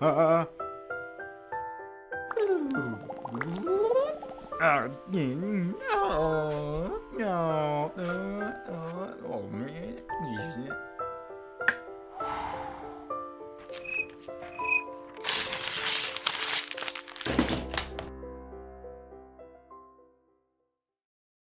uh. Oh, no, no.